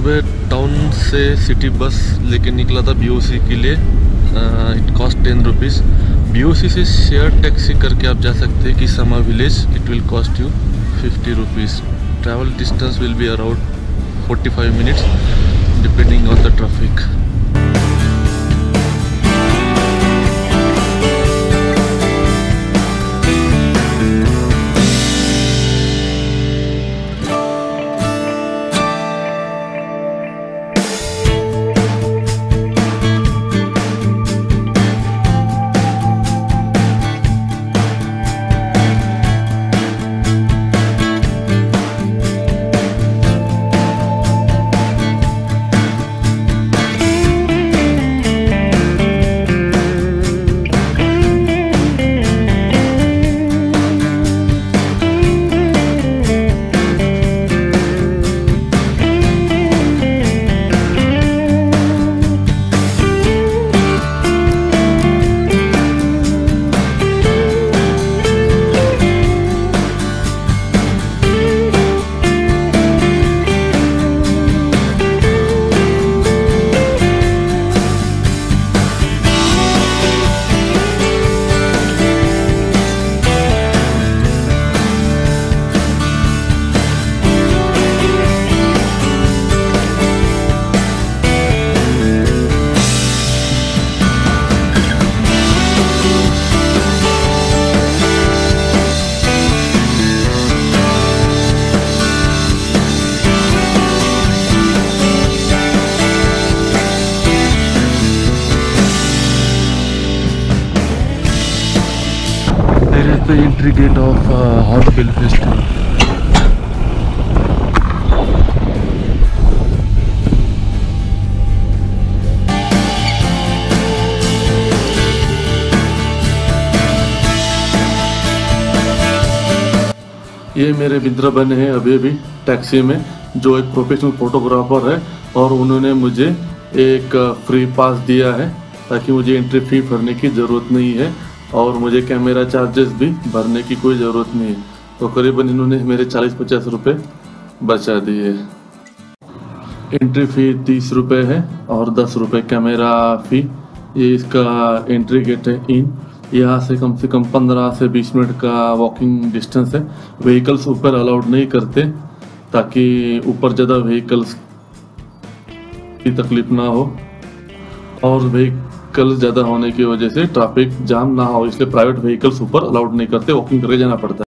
सुबह टाउन से city bus लेके निकला था बीओसी के लिए। It cost ten rupees BOC से शेयर टैक्सी करके आप जा सकते हैं कि Sama village it will cost you fifty rupees travel distance will be around forty five minutes depending on the the entry gate of uh, Hornbill Festival. ये मेरे मित्र बने हैं अभी अभी टैक्सी में जो एक प्रोफेशनल फोटोग्राफर है और उन्होंने मुझे एक फ्री पास दिया है ताकि मुझे एंट्री फ़ी भरने की ज़रूरत नहीं है और मुझे कैमरा चार्जेस भी भरने की कोई ज़रूरत नहीं। है तो करीबन इन्होंने मेरे चालीस पचास रुपये बचा दिए। एंट्री फ़ी तीस रुपये है और दस रुपये कैमरा फ़ी ये इसका एंट्री गेट है इन यहाँ से कम से कम पंद्रह से बीस मिनट का वॉकिंग डिस्टेंस है। व्हीकल्स ऊपर अलाउड नहीं करते ताकि ऊपर ज़्यादा व्हीकल्स की तकलीफ़ ना हो। और व्हीकल ज़्यादा होने की वजह से ट्रैफ़िक जाम ना हो, इसलिए प्राइवेट व्हीकल्स ऊपर अलाउड नहीं करते वॉकिंग करके जाना पड़ता है।